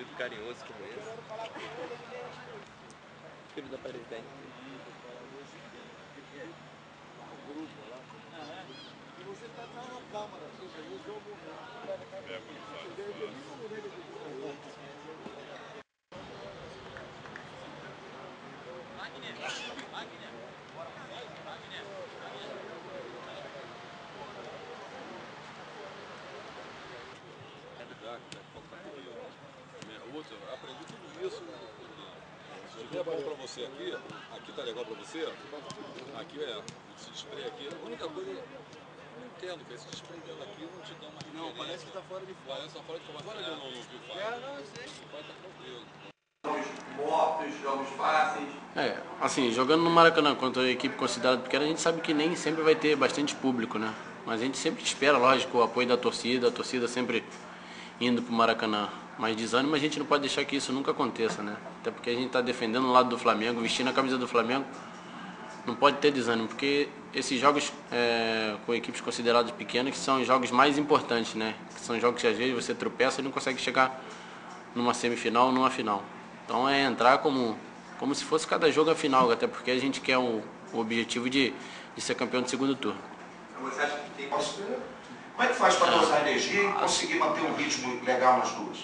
Bandido carinhoso como esse. Filho da presidente. E você está na câmara, seja, o jogo. Outro, eu aprendi tudo isso. Se estiver bom pra você aqui, aqui tá legal pra você, aqui é, esse spray aqui, a única coisa, eu não entendo, que esse desprendendo aqui não te dá uma Não, referência. parece que está fora de foco. Parece que tá fora de forma. Fora de não, não viu, É, faz. não, eu sei. Vai tá tranquilo. Jogos mortos, jogos fáceis. É, assim, jogando no Maracanã contra a equipe considerada pequena, a gente sabe que nem sempre vai ter bastante público, né? Mas a gente sempre espera, lógico, o apoio da torcida, a torcida sempre indo pro Maracanã. Mas desânimo a gente não pode deixar que isso nunca aconteça, né? Até porque a gente está defendendo o lado do Flamengo, vestindo a camisa do Flamengo, não pode ter desânimo, porque esses jogos é, com equipes consideradas pequenas que são os jogos mais importantes, né? Que são jogos que às vezes você tropeça e não consegue chegar numa semifinal ou numa final. Então é entrar como, como se fosse cada jogo a final, até porque a gente quer o, o objetivo de, de ser campeão de segundo turno. Você acha que tem. Como é que faz para dosar energia e conseguir manter um ritmo legal nas duas?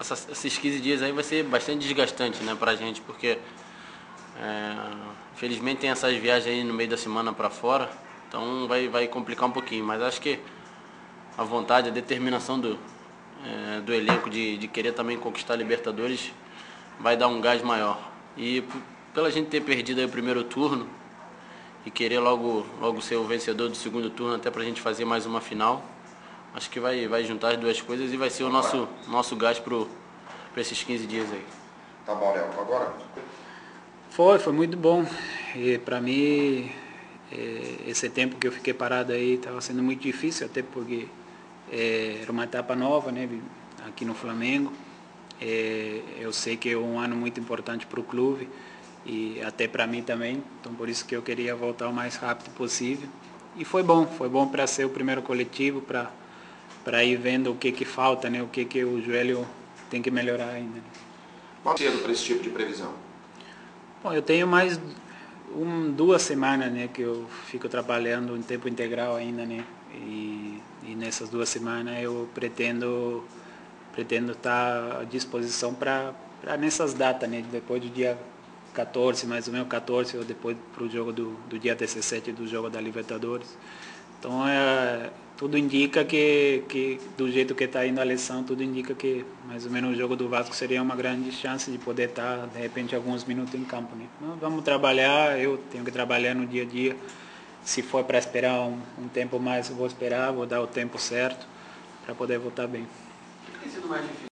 Essas- esses 15 dias aí vai ser bastante desgastante né, pra gente, porque é, infelizmente tem essas viagens aí no meio da semana para fora, então vai, vai complicar um pouquinho, mas acho que a vontade, a determinação do, é, do elenco de, de querer também conquistar a Libertadores vai dar um gás maior. E pela gente ter perdido aí o primeiro turno e querer logo, logo ser o vencedor do segundo turno até pra gente fazer mais uma final, acho que vai, vai juntar as duas coisas e vai ser o nosso, nosso gás para esses 15 dias aí. Tá bom, Léo. Agora, Foi, foi muito bom. E para mim, eh, esse tempo que eu fiquei parado aí estava sendo muito difícil, até porque eh, era uma etapa nova, né, aqui no Flamengo. Eh, eu sei que é um ano muito importante para o clube e até para mim também. Então por isso que eu queria voltar o mais rápido possível. E foi bom, foi bom para ser o primeiro coletivo, para para ir vendo o que que falta, né, o que que o joelho tem que melhorar ainda. né. quanto cedo para esse tipo de previsão? Bom, eu tenho mais um, duas semanas, né, que eu fico trabalhando em tempo integral ainda, né, e, e nessas duas semanas eu pretendo pretendo estar à disposição para nessas datas, né, depois do dia 14, mais ou menos 14, ou depois para o jogo do, do dia 17 do jogo da Libertadores. Então, é, tudo indica que, que, do jeito que está indo a eleição, tudo indica que mais ou menos o jogo do Vasco seria uma grande chance de poder estar, de repente, alguns minutos em campo. Né? Então, vamos trabalhar, eu tenho que trabalhar no dia a dia. Se for para esperar um, um tempo mais, eu vou esperar, vou dar o tempo certo para poder voltar bem. O que tem sido mais difícil?